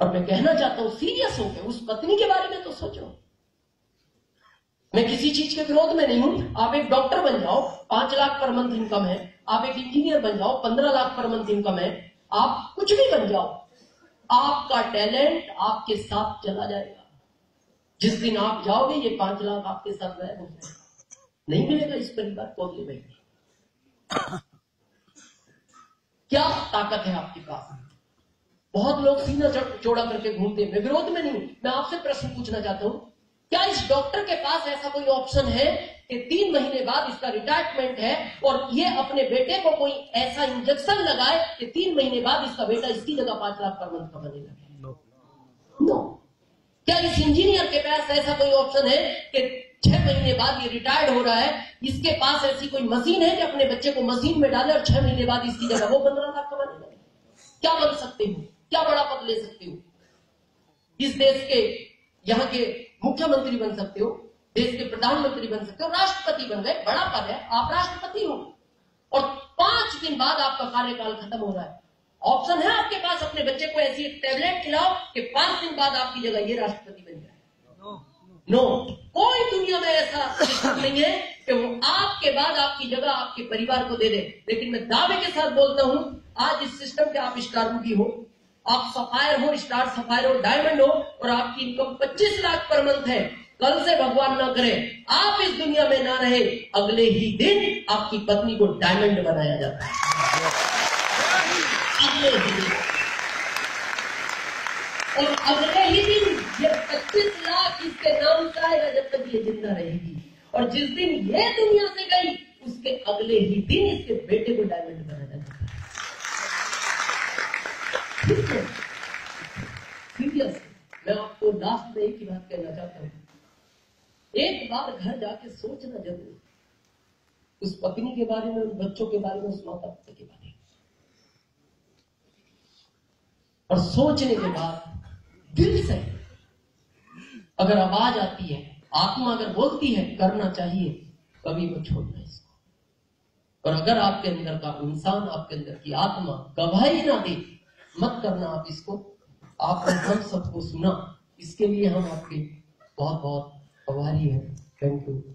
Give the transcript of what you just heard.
और मैं कहना चाहता हूँ सीरियस हो गया उस पत्नी के बारे में तो सोचो। मैं किसी चीज़ के विरोध में नहीं हूँ। आप एक डॉक्टर बन जाओ, पाँच लाख पर मंथ इनकम है। आप एक इंजीनियर बन जाओ, पंद्रह लाख पर मंथ इनकम है। आप कुछ भी बन जाओ। आपका टैलेंट आपके साथ चला जाएगा। जिस दिन आप जाओगे, ये पाँच लाख आपके साथ गायब हो जाएगा। नहीं मिलेगा इस परिवार को अगले क्या ताकत है आपके पास? बहुत लोग सीना चौड़ा करके घूमते हैं। मैं विरोध में नहीं मैं आपसे प्रश्न पूछना चाहता हूँ क्या इस डॉक्टर के पास ऐसा कोई ऑप्शन है कि तीन महीने बाद इसका रिटायरमेंट है और ये अपने बेटे को कोई ऐसा इंजेक्शन लगाए कि तीन महीने बाद इसका बेटा इसकी जगह पाँच लाख पर मंथ कमाने लगे नो no. क्या इस इंजीनियर के पास ऐसा कोई ऑप्शन है कि छह महीने बाद ये रिटायर्ड हो रहा है इसके पास ऐसी कोई मशीन है कि अपने बच्चे को मशीन में डाले और छह महीने बाद इसकी जगह वो पंद्रह लाख कमाने लगे क्या बन सकते हो? क्या बड़ा पद ले सकते हो? इस देश के, यहाँ के मुख्यमंत्री बन सकते हो, देश के प्रधानमंत्री बन सकते हो, राष्ट्रपति बन गए, बड़ा पद है, आप राष्ट्रपति हो। और पाँच दिन बाद आपका कार्यकाल खत्म हो रहा है। ऑप्शन है आपके पास अपने बच्चे को ऐसी टैबलेट खिलाओ कि पाँच दिन बाद आपकी जगह ये राष्ट्रपति बन जाए। No no. कोई दुनिया में ऐसा नहीं है कि वो आपके बाद आपकी जगह आपके परिवार को दे दे। लेकिन मैं दावे के साथ बोलता हूँ, आज इस सिस्टम के आप स्टार हो। आप सफायर हो, स्टार सफायर हो डायमंड हो, और आपकी इनकम 25 लाख पर मंथ है। कल से भगवान ना करे। आप इस दुनिया में ना रहे। अगले ही दिन आपकी पत्नी को डायमंड बनाया जाता है। अगले ही दिन। और अगले ही दिन ये 25 लाख इसके नाम आएगा जब तक ये ज़िंदा रहेगी। और जिस दिन ये दुनिया से गई, उसके अगले ही दिन इसके बेटे को डायमंड बनाया जाता सीरियस मैं आपको लास्ट में एक ही बात कहना चाहता हूँ। एक बार घर जाके सोचना ज़रूर। उस पत्नी के बारे में उस बच्चों के बारे में, उस माता पिता के बारे में। और सोचने के बाद दिल से अगर आवाज़ आती है, आत्मा अगर बोलती है, करना चाहिए, कभी वो छोड़ना इसको। और अगर आपके अंदर का इंसान, आपके अंदर की आत्मा गवाही ना दे मत करना आप इसको। आपने हम सबको सुना। इसके लिए हम आपके बहुत बहुत आभारी हैं। Thank you